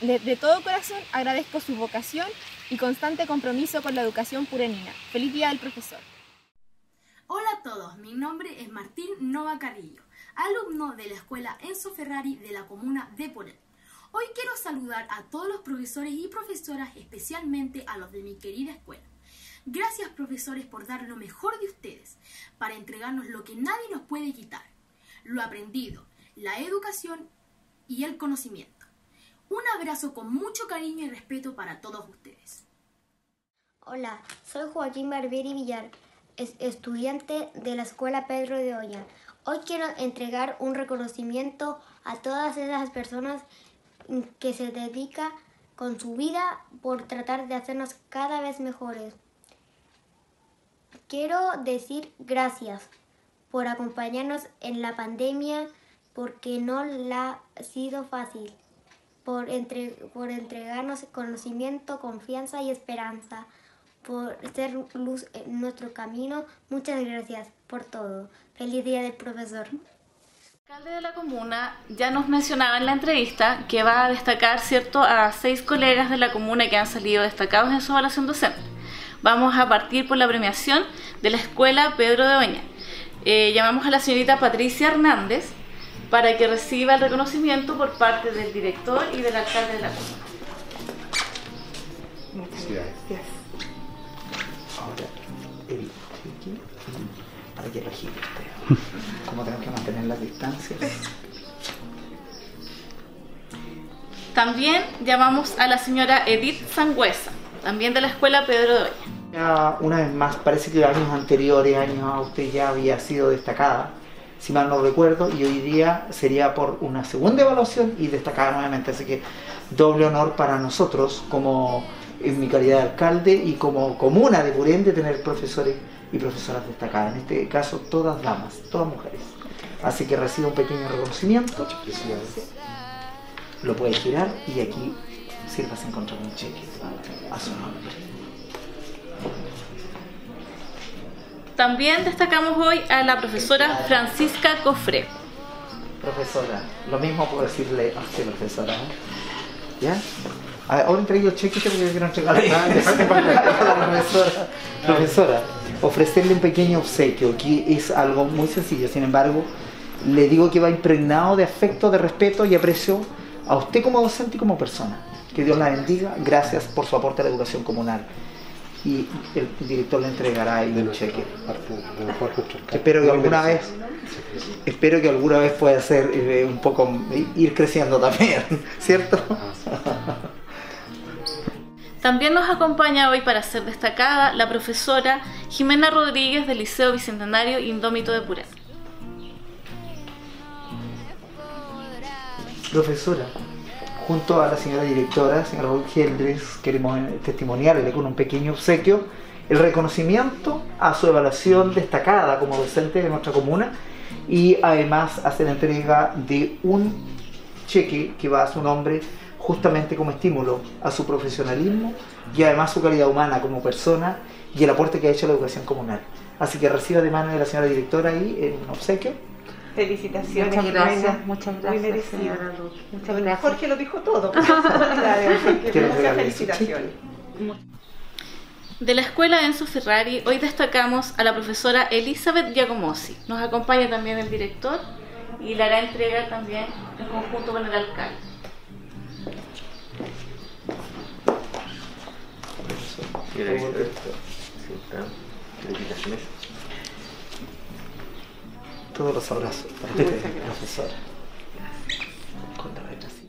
De, todo corazón agradezco su vocación y constante compromiso con la educación purenina. Feliz Día del Profesor. Hola a todos, mi nombre es Martín Nova Carrillo, alumno de la escuela Enzo Ferrari de la comuna de Porel. Hoy quiero saludar a todos los profesores y profesoras, especialmente a los de mi querida escuela. Gracias profesores por dar lo mejor de ustedes, para entregarnos lo que nadie nos puede quitar, lo aprendido, la educación y el conocimiento. Un abrazo con mucho cariño y respeto para todos ustedes. Hola, soy Joaquín Barbieri Villar, es estudiante de la Escuela Pedro de Oña. Hoy quiero entregar un reconocimiento a todas esas personas que se dedican con su vida por tratar de hacernos cada vez mejores. Quiero decir gracias por acompañarnos en la pandemia porque no la ha sido fácil, por, entre- por entregarnos conocimiento, confianza y esperanza por ser luz en nuestro camino. Muchas gracias por todo. Feliz día del profesor. El alcalde de la comuna ya nos mencionaba en la entrevista que va a destacar cierto a seis colegas de la comuna que han salido destacados en su evaluación docente. Vamos a partir por la premiación de la escuela Pedro de Oña. Eh, llamamos a la señorita Patricia Hernández para que reciba el reconocimiento por parte del director y del alcalde de la comuna. Ahora, el para que lo Como tengo que mantener las distancias. También llamamos a la señora Edith Sangüesa, también de la escuela Pedro de Oña. Ya, una vez más, parece que años anteriores, años a usted ya había sido destacada, si mal no recuerdo, y hoy día sería por una segunda evaluación y destacada nuevamente. Así que doble honor para nosotros como en mi calidad de alcalde y como comuna de Purén de tener profesores y profesoras destacadas. En este caso, todas damas, todas mujeres. Así que recibo un pequeño reconocimiento. Lo puede girar y aquí sirvas a encontrar un cheque a su nombre. También destacamos hoy a la profesora Francisca Cofré. Profesora, lo mismo puedo decirle a usted, profesora. ¿eh? ¿Ya? Ah, Ahora entrego el cheque porque yo quiero entregarle a la profesora. Profesora, ofrecerle un pequeño obsequio, que es algo muy sencillo, sin embargo, le digo que va impregnado de afecto, de respeto y aprecio a usted como docente y como persona. Que Dios la bendiga, gracias por su aporte a la educación comunal. Y el director le entregará ahí un cheque. Espero que alguna vez, espero que alguna vez pueda ser eh, un poco, ir creciendo también, ¿cierto? También nos acompaña hoy para ser destacada la profesora Jimena Rodríguez del Liceo Bicentenario Indómito de Purén. Profesora, junto a la señora directora, señora Raúl Geldres, queremos eh, testimoniarle con un pequeño obsequio el reconocimiento a su evaluación destacada como docente de nuestra comuna y además hacer entrega de un cheque que va a su nombre justamente como estímulo a su profesionalismo y además su calidad humana como persona y el aporte que ha hecho a la educación comunal. Así que reciba de mano de la señora directora ahí en un obsequio. Felicitaciones. Muchas gracias, muchas Muy gracias, merecido. señora Luz. Muchas gracias. Jorge lo dijo todo. Muchas felicitaciones. De la escuela Enzo Ferrari, hoy destacamos a la profesora Elizabeth Giacomosi. Nos acompaña también el director y le hará entrega también en conjunto con el alcalde. Todos los abrazos para usted, profesora.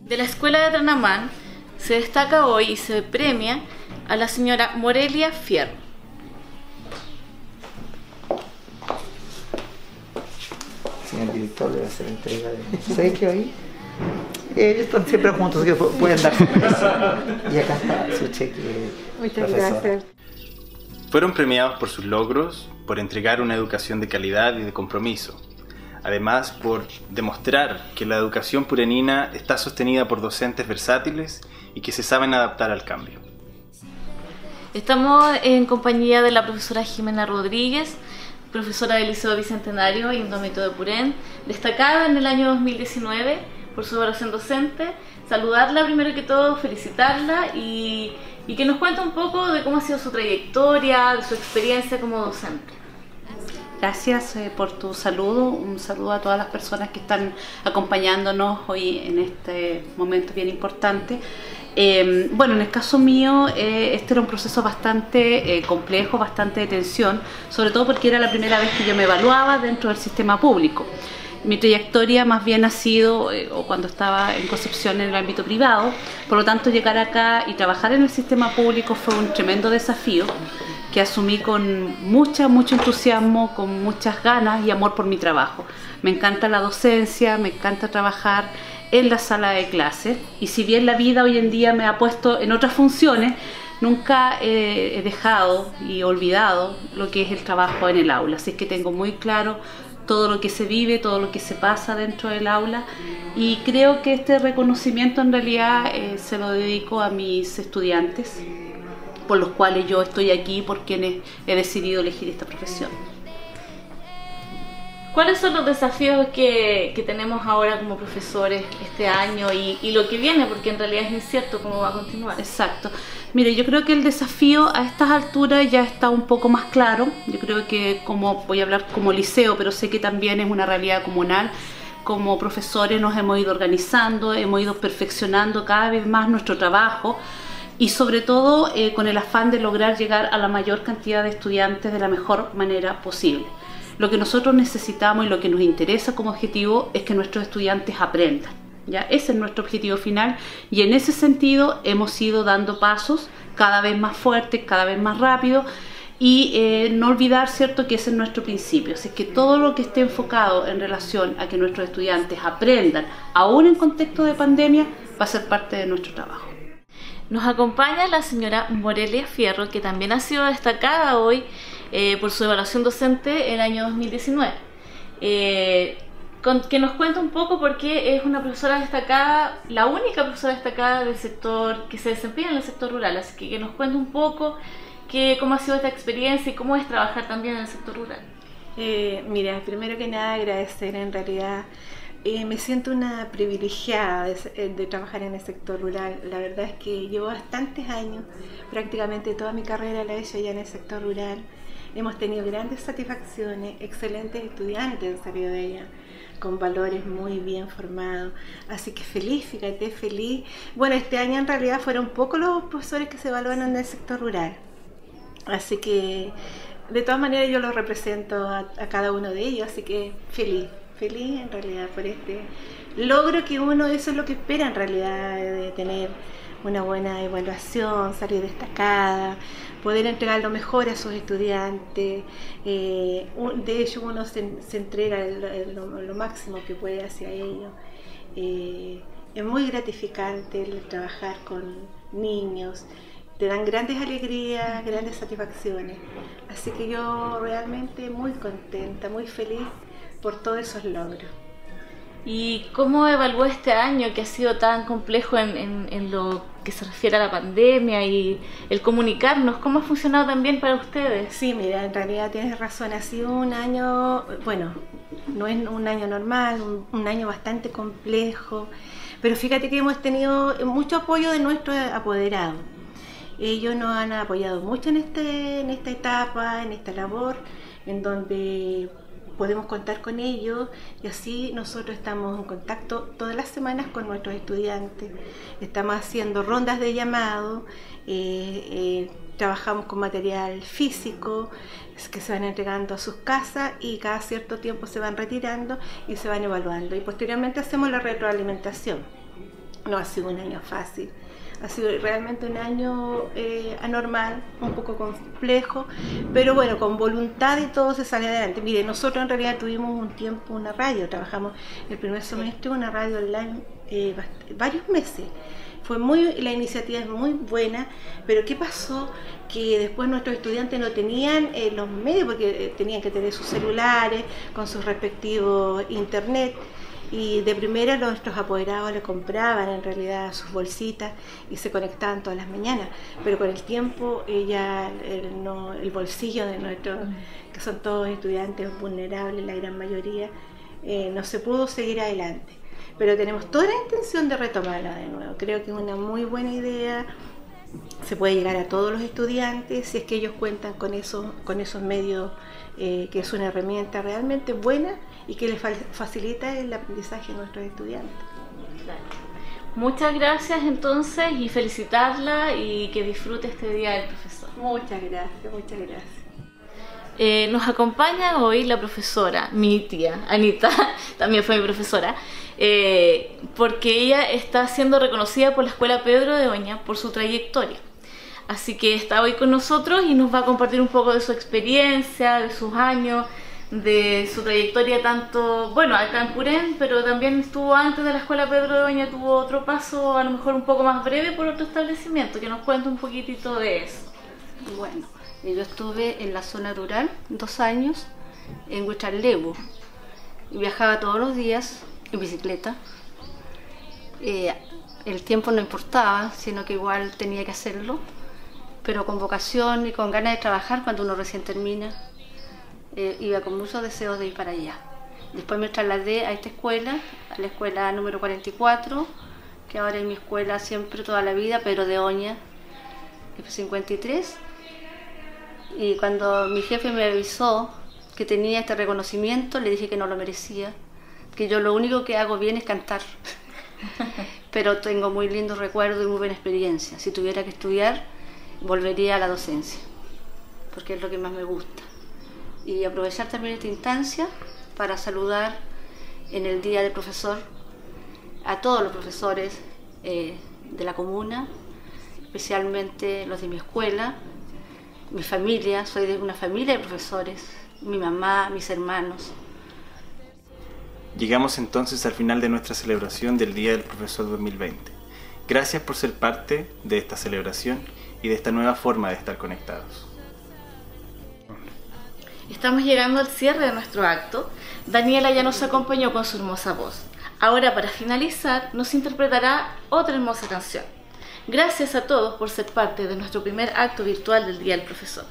De la escuela de Tranamán se destaca hoy y se premia a la señora Morelia Fierro. Señor director le va a hacer entrega de obsequio ahí. Ellos están siempre juntos, así que pu- pueden dar. Y acá está su cheque. Muchas gracias. Fueron premiados por sus logros, por entregar una educación de calidad y de compromiso. Además, por demostrar que la educación purenina está sostenida por docentes versátiles y que se saben adaptar al cambio. Estamos en compañía de la profesora Jimena Rodríguez, profesora del Liceo Bicentenario Indómito de Purén, destacada en el año 2019 por su evaluación docente. Saludarla primero que todo, felicitarla y, y que nos cuente un poco de cómo ha sido su trayectoria, de su experiencia como docente. Gracias eh, por tu saludo, un saludo a todas las personas que están acompañándonos hoy en este momento bien importante. Eh, bueno, en el caso mío, eh, este era un proceso bastante eh, complejo, bastante de tensión, sobre todo porque era la primera vez que yo me evaluaba dentro del sistema público. Mi trayectoria más bien ha sido, eh, o cuando estaba en Concepción en el ámbito privado, por lo tanto llegar acá y trabajar en el sistema público fue un tremendo desafío que asumí con mucha, mucho entusiasmo, con muchas ganas y amor por mi trabajo. Me encanta la docencia, me encanta trabajar en la sala de clases y si bien la vida hoy en día me ha puesto en otras funciones, nunca he dejado y olvidado lo que es el trabajo en el aula. Así que tengo muy claro todo lo que se vive, todo lo que se pasa dentro del aula y creo que este reconocimiento en realidad eh, se lo dedico a mis estudiantes por los cuales yo estoy aquí, por quienes he decidido elegir esta profesión. ¿Cuáles son los desafíos que, que tenemos ahora como profesores este año y, y lo que viene? Porque en realidad es incierto cómo va a continuar. Exacto. Mire, yo creo que el desafío a estas alturas ya está un poco más claro. Yo creo que como voy a hablar como liceo, pero sé que también es una realidad comunal. Como profesores nos hemos ido organizando, hemos ido perfeccionando cada vez más nuestro trabajo y sobre todo eh, con el afán de lograr llegar a la mayor cantidad de estudiantes de la mejor manera posible. Lo que nosotros necesitamos y lo que nos interesa como objetivo es que nuestros estudiantes aprendan. ¿ya? Ese es nuestro objetivo final y en ese sentido hemos ido dando pasos cada vez más fuertes, cada vez más rápidos y eh, no olvidar cierto que ese es nuestro principio. Así que todo lo que esté enfocado en relación a que nuestros estudiantes aprendan, aún en contexto de pandemia, va a ser parte de nuestro trabajo. Nos acompaña la señora Morelia Fierro, que también ha sido destacada hoy eh, por su evaluación docente el año 2019. Eh, que nos cuenta un poco por qué es una profesora destacada, la única profesora destacada del sector que se desempeña en el sector rural. Así que que nos cuente un poco que, cómo ha sido esta experiencia y cómo es trabajar también en el sector rural. Eh, mira, primero que nada agradecer en realidad. me siento una privilegiada de, de trabajar en el sector rural. La verdad es que llevo bastantes años, prácticamente toda mi carrera la he hecho ya en el sector rural. Hemos tenido grandes satisfacciones, excelentes estudiantes han salido de ella, con valores muy bien formados. Así que feliz, fíjate, feliz. Bueno, este año en realidad fueron pocos los profesores que se evaluaron en el sector rural. Así que de todas maneras yo los represento a, a cada uno de ellos, así que feliz, feliz en realidad por este logro que uno, eso es lo que espera en realidad, de tener una buena evaluación, salir destacada, poder entregar lo mejor a sus estudiantes. eh, de hecho uno se, entrega lo máximo que puede hacia ellos. Eh, es muy gratificante el trabajar con niños, te dan grandes alegrías, grandes satisfacciones. Así que yo realmente muy contenta, muy feliz por todos esos logros. ¿Y cómo evaluó este año que ha sido tan complejo en, en- en lo que se refiere a la pandemia y el comunicarnos? ¿Cómo ha funcionado también para ustedes? Sí, mira, en realidad tienes razón, ha sido un año, bueno, no es un año normal, un, un año bastante complejo, pero fíjate que hemos tenido mucho apoyo de nuestros apoderados. Ellos nos han apoyado mucho en, este, en esta etapa, en esta labor, en donde podemos contar con ellos y así nosotros estamos en contacto todas las semanas con nuestros estudiantes. Estamos haciendo rondas de llamado, eh, eh, trabajamos con material físico que se van entregando a sus casas y cada cierto tiempo se van retirando y se van evaluando. Y posteriormente hacemos la retroalimentación. No ha sido un año fácil. Ha sido realmente un año eh, anormal, un poco complejo, pero bueno, con voluntad y todo se sale adelante. Mire, nosotros en realidad tuvimos un tiempo una radio, trabajamos el primer semestre una radio online eh, varios meses. Fue muy, la iniciativa es muy buena, pero ¿qué pasó? Que después nuestros estudiantes no tenían eh, los medios porque tenían que tener sus celulares con sus respectivos internet y de primera nuestros apoderados le compraban en realidad sus bolsitas y se conectaban todas las mañanas, pero con el tiempo ella el, bolsillo de nuestros, que son todos estudiantes vulnerables, la gran mayoría, eh, no se pudo seguir adelante. Pero tenemos toda la intención de retomarla de nuevo. Creo que es una muy buena idea. Se puede llegar a todos los estudiantes si es que ellos cuentan con esos, con esos medios, eh, que es una herramienta realmente buena y que les fa- facilita el aprendizaje a nuestros estudiantes. Muchas gracias entonces y felicitarla y que disfrute este día del profesor. Muchas gracias, muchas gracias. Eh, nos acompaña hoy la profesora, mi tía, Anita, también fue mi profesora, eh, porque ella está siendo reconocida por la Escuela Pedro de Oña por su trayectoria. Así que está hoy con nosotros y nos va a compartir un poco de su experiencia, de sus años, de su trayectoria tanto, bueno, acá en Purén, pero también estuvo antes de la Escuela Pedro de Oña, tuvo otro paso a lo mejor un poco más breve por otro establecimiento, que nos cuente un poquitito de eso. Bueno, yo estuve en la zona rural dos años, en Huichallebu. Y Viajaba todos los días en bicicleta. Eh, el tiempo no importaba, sino que igual tenía que hacerlo. Pero con vocación y con ganas de trabajar cuando uno recién termina, eh, iba con muchos deseos de ir para allá. Después me trasladé a esta escuela, a la escuela número 44, que ahora es mi escuela siempre, toda la vida, pero de Oña, F53. Y cuando mi jefe me avisó que tenía este reconocimiento, le dije que no lo merecía, que yo lo único que hago bien es cantar. Pero tengo muy lindos recuerdos y muy buena experiencia. Si tuviera que estudiar, volvería a la docencia, porque es lo que más me gusta y aprovechar también esta instancia para saludar en el Día del Profesor a todos los profesores eh, de la comuna, especialmente los de mi escuela, mi familia, soy de una familia de profesores, mi mamá, mis hermanos. Llegamos entonces al final de nuestra celebración del Día del Profesor 2020. Gracias por ser parte de esta celebración y de esta nueva forma de estar conectados. Estamos llegando al cierre de nuestro acto. Daniela ya nos acompañó con su hermosa voz. Ahora para finalizar nos interpretará otra hermosa canción. Gracias a todos por ser parte de nuestro primer acto virtual del Día del Profesor.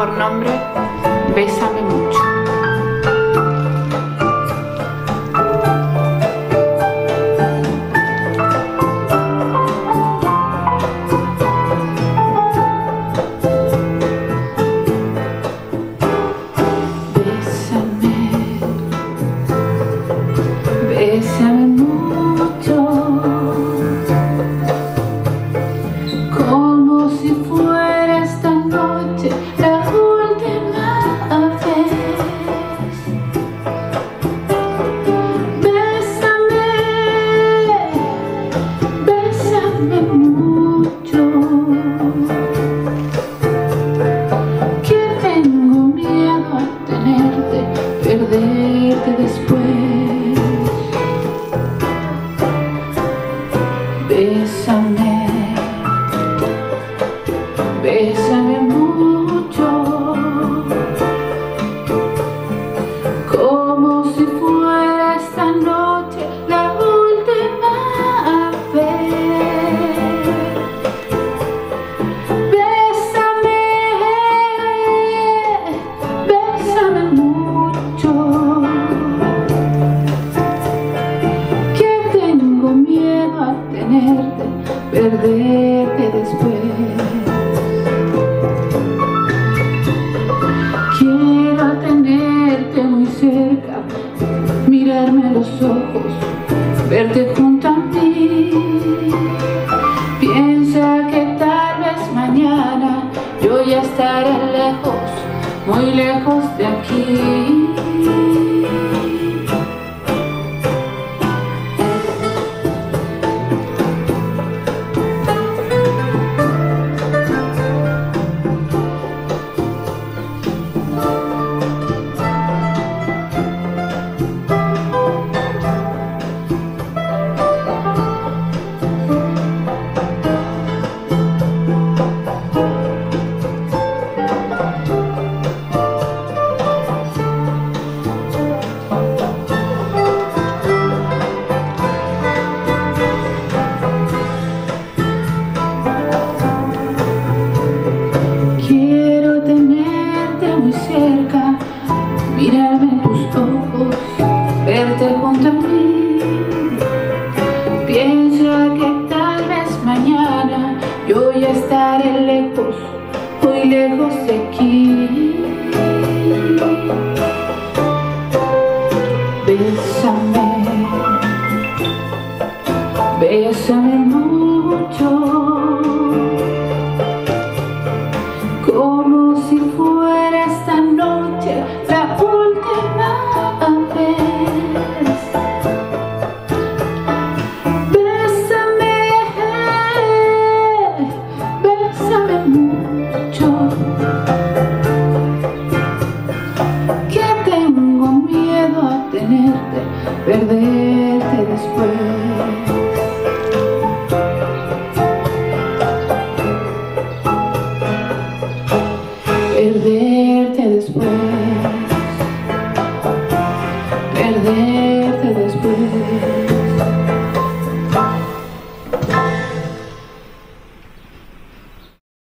Por nombre, Bésame mucho.